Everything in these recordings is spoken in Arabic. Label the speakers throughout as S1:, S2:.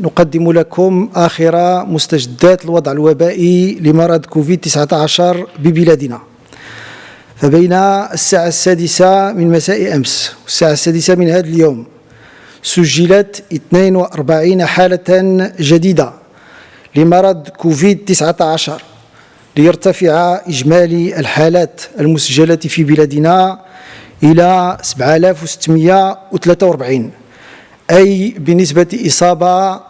S1: نقدم لكم آخر مستجدات الوضع الوبائي لمرض كوفيد-19 ببلادنا. فبين الساعة السادسة من مساء أمس والساعة السادسة من هذا اليوم سجلت 42 حالة جديدة لمرض كوفيد-19 ليرتفع إجمالي الحالات المسجلة في بلادنا إلى 7643 أي بنسبة إصابة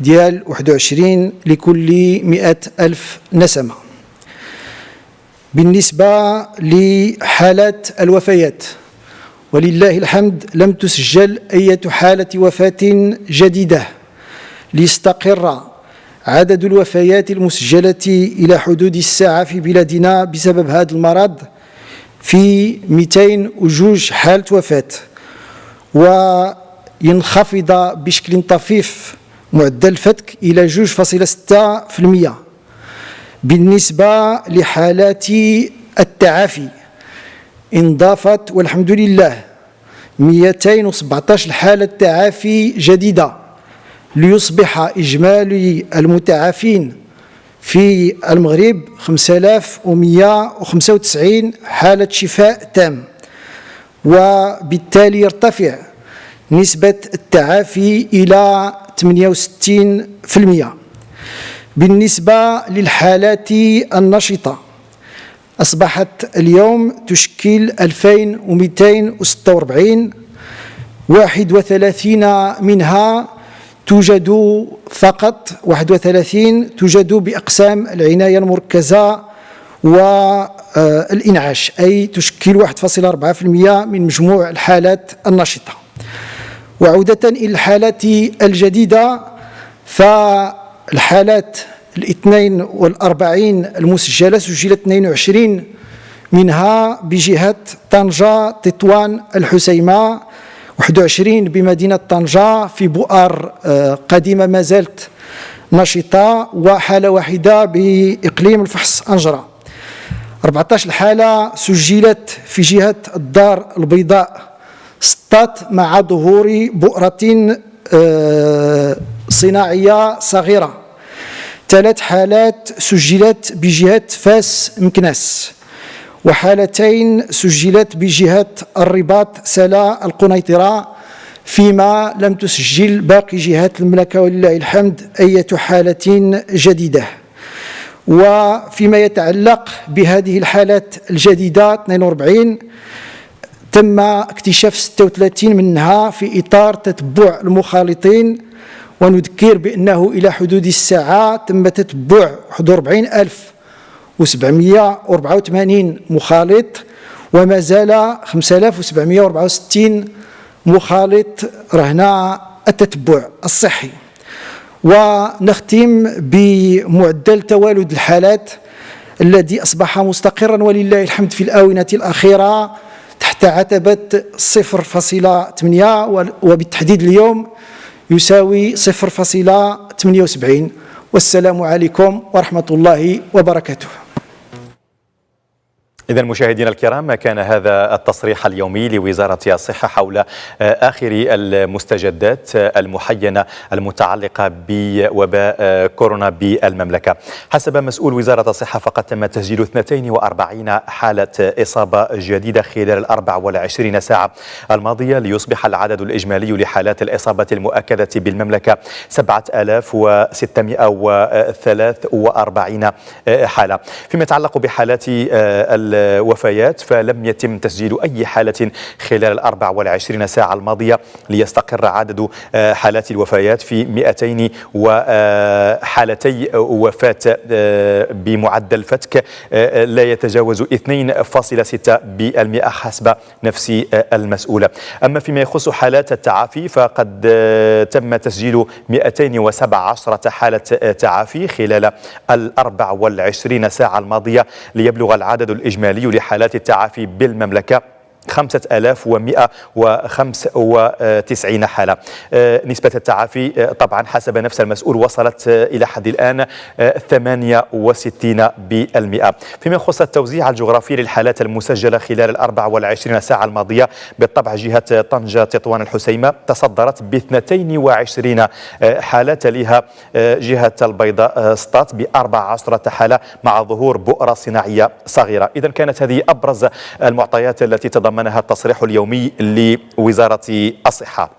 S1: ديال 21 لكل 100 ألف نسمة. بالنسبة لحالات الوفيات ولله الحمد لم تسجل أي حالة وفاة جديدة. ليستقر عدد الوفيات المسجلة إلى حدود الساعة في بلادنا بسبب هذا المرض في 202 حالة وفاة. وينخفض بشكل طفيف معدل الفتك إلى 2.6% بالنسبة لحالات التعافي انضافت والحمد لله 217 حالة تعافي جديدة ليصبح إجمالي المتعافين في المغرب 5195 حالة شفاء تام. وبالتالي يرتفع نسبة التعافي إلى 68% بالنسبة للحالات النشطة أصبحت اليوم تشكل 2246 31 منها توجد فقط 31 توجد بأقسام العناية المركزة والإنعاش أي تشكل 1.4% من مجموع الحالات النشطة. وعودة إلى الحالات الجديدة فالحالات الاثنين والأربعين المسجلة سجلت 22 منها بجهة طنجة تطوان الحسيمة 21 بمدينة طنجة في بؤر آه، قديمة ما زالت نشطة وحالة واحدة بإقليم الفحص أنجرة. 14 حالة سجلت في جهة الدار البيضاء سطات مع ظهور بؤرة آه، صناعية صغيرة. ثلاث حالات سجلت بجهة فاس مكناس. وحالتين سجلت بجهة الرباط سلا القنيطرة فيما لم تسجل باقي جهات المملكة ولله الحمد أي حالة جديدة. وفيما يتعلق بهذه الحالات الجديدة 42 تم اكتشاف 36 منها في إطار تتبع المخالطين ونذكر بأنه إلى حدود الساعة تم تتبع 41 ألف و784 مخالط وما زال 5764 مخالط رهن التتبع الصحي. ونختم بمعدل توالد الحالات الذي أصبح مستقرا ولله الحمد في الآونة الأخيرة. تحت عتبة 0.8 وبالتحديد اليوم يساوي 0.78 والسلام عليكم ورحمة الله وبركاته.
S2: إذا مشاهدينا الكرام كان هذا التصريح اليومي لوزارة الصحة حول آه، آخر المستجدات المحينة المتعلقة بوباء آه، كورونا بالمملكة. حسب مسؤول وزارة الصحة فقد تم تسجيل 42 حالة إصابة جديدة خلال ال 24 ساعة الماضية ليصبح العدد الإجمالي لحالات الإصابة المؤكدة بالمملكة 7643 آه، حالة. فيما يتعلق بحالات الوفيات فلم يتم تسجيل أي حالة خلال ال 24 ساعة الماضية ليستقر عدد آه، حالات الوفيات في 200 وحالتي آه، وفاة آه، بمعدل فتك لا يتجاوز 2.6 بالمئة حسب نفس المسؤولة. أما فيما يخص حالات التعافي فقد تم تسجيل 217 حالة تعافي خلال ال 24 ساعة الماضية ليبلغ العدد الإجمالي لحالات التعافي بالمملكة. 5195 حالة. نسبة التعافي طبعا حسب نفس المسؤول وصلت إلى حد الآن 68% فيما يخص التوزيع الجغرافي للحالات المسجلة خلال ال 24 ساعة الماضية بالطبع جهة طنجة تطوان الحسيمة تصدرت ب 22 حالة تليها جهة البيضاء سطات ب 14 حالة مع ظهور بؤرة صناعية صغيرة. إذا كانت هذه أبرز المعطيات التي تضمنها التصريح اليومي لوزارة الصحة.